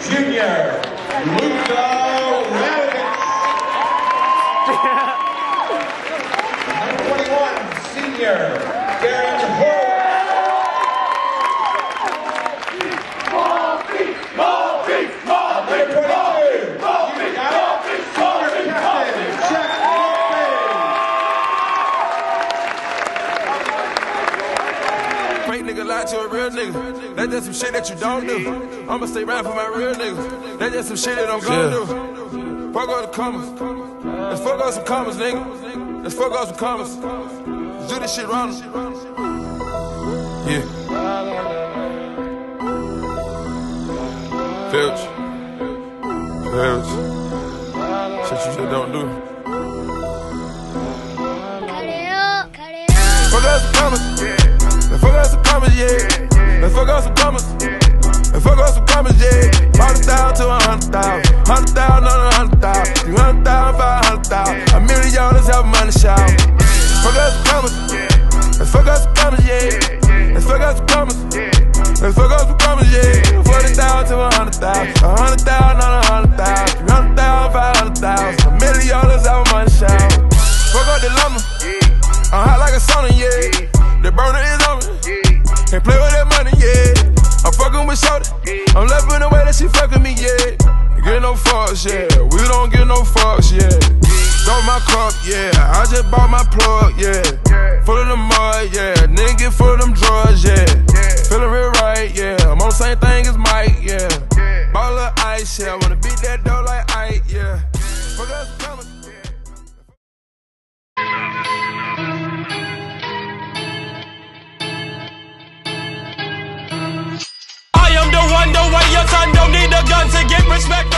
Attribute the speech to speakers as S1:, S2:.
S1: Jr. Luka Radovich. Number 21, Senior.
S2: Fake nigga lie to a real nigga. That's just some shit that you don't do. I'ma stay right for my real niggas. That's just some shit that I'm gonna do. Fuck all the commas. Let's fuck up some commas, nigga. Let's fuck up some commas. Let's do this shit wrong. Yeah. Filch. Filch. Shit you just don't do.
S3: Cut it up, cut it up.
S2: Fuck up some commas. Thousand. A have money shout. Fuck some commas. Let's fuck some commas, yeah. Let's fuck some commas. Let's fuck some commas, yeah. Forty thousand to a hundred thousand. A hundred thousand on a hundred thousand. Three hundred thousand, five hundred thousand. A million dollars have money shout. Fuck up the lumber. I'm hot like a sauna, yeah. The burner is on me. Can't play with that money, yeah. I'm fucking with Shorty. I'm loving the way that she fucking me, yeah. Get no fucks, yeah. Cup, yeah. I just bought my plug, yeah. Full of the mud, yeah. Nigga get full of them drugs, yeah. Feeling real right, yeah. I'm on the same thing as Mike, yeah. Ball of ice, yeah. Wanna beat that dough like Ike, yeah. Fuck us. I am the one, the way your son don't need a gun to get respect